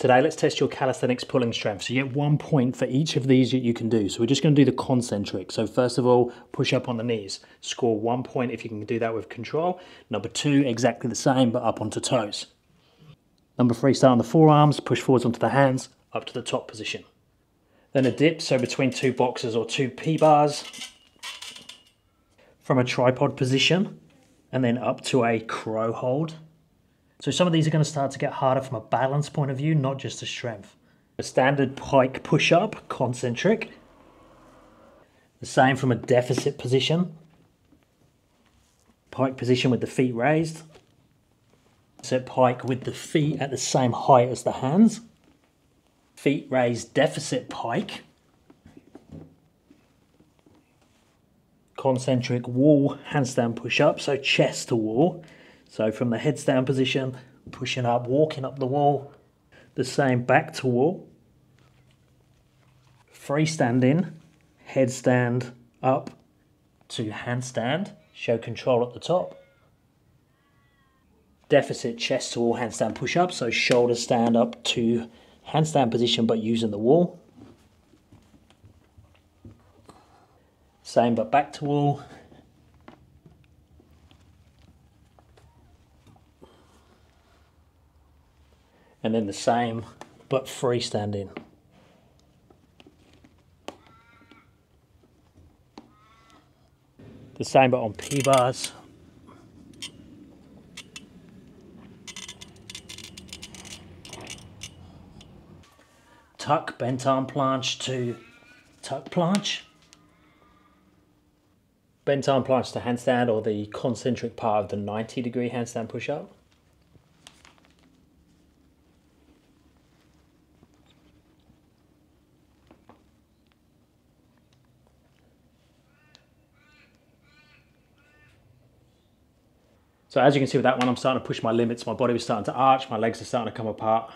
Today, let's test your calisthenics pulling strength. So you get one point for each of these that you can do. So we're just gonna do the concentric. So first of all, push up on the knees. Score one point if you can do that with control. Number two, exactly the same, but up onto toes. Number three, start on the forearms, push forwards onto the hands, up to the top position. Then a dip, so between two boxes or two P-bars. From a tripod position, and then up to a crow hold. So some of these are going to start to get harder from a balance point of view, not just a strength. A standard pike push-up, concentric. The same from a deficit position. Pike position with the feet raised. Set pike with the feet at the same height as the hands. Feet raised deficit pike. Concentric wall handstand push-up, so chest to wall. So from the headstand position, pushing up, walking up the wall, the same back to wall. Freestanding, headstand up to handstand, show control at the top. Deficit chest to wall handstand push up, so shoulder stand up to handstand position but using the wall. Same but back to wall. And then the same but freestanding. The same but on P-bars. Tuck bent arm planche to tuck planche. Bent arm planche to handstand or the concentric part of the 90 degree handstand push-up. So as you can see with that one, I'm starting to push my limits. My body was starting to arch, my legs are starting to come apart,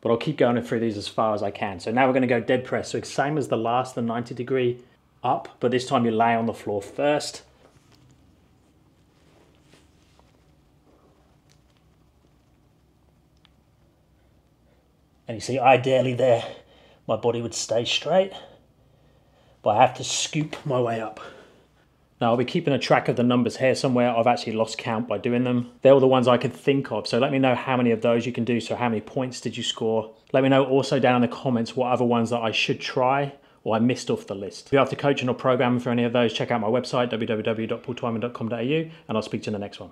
but I'll keep going through these as far as I can. So now we're gonna go dead press. So it's same as the last, the 90 degree up, but this time you lay on the floor first. And you see, ideally there, my body would stay straight, but I have to scoop my way up. Now I'll be keeping a track of the numbers here somewhere. I've actually lost count by doing them. They were the ones I could think of. So let me know how many of those you can do. So how many points did you score? Let me know also down in the comments what other ones that I should try or I missed off the list. If you're after coaching or programming for any of those, check out my website, www.paultwyman.com.au and I'll speak to you in the next one.